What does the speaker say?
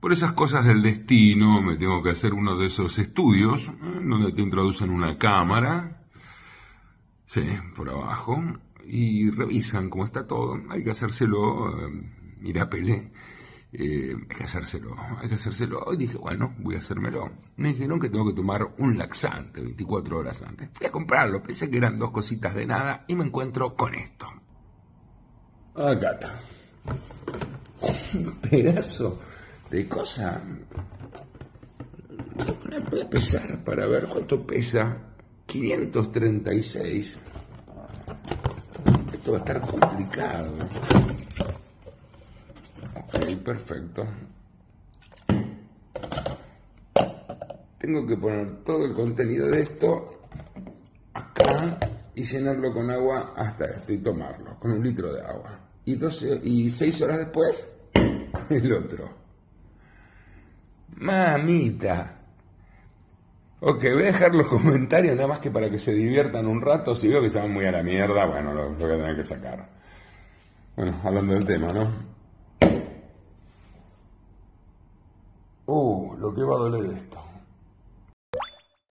Por esas cosas del destino me tengo que hacer uno de esos estudios ¿eh? donde te introducen una cámara, sí, por abajo, y revisan cómo está todo. Hay que hacérselo, eh, mira Pelé, eh, hay que hacérselo, hay que hacérselo. Y dije, bueno, voy a hacérmelo. Me dijeron que tengo que tomar un laxante 24 horas antes. Fui a comprarlo, pensé que eran dos cositas de nada y me encuentro con esto. Acá está. Un pedazo de cosa. Voy a pesar para ver cuánto pesa. 536. Esto va a estar complicado. Ok, perfecto. Tengo que poner todo el contenido de esto acá y llenarlo con agua hasta esto y tomarlo, con un litro de agua. Y, 12, y 6 horas después, el otro. Mamita. Ok, voy a dejar los comentarios nada más que para que se diviertan un rato. Si veo que se van muy a la mierda, bueno, lo, voy a tener que sacar. Bueno, hablando del tema, ¿no? Uh, lo que va a doler esto.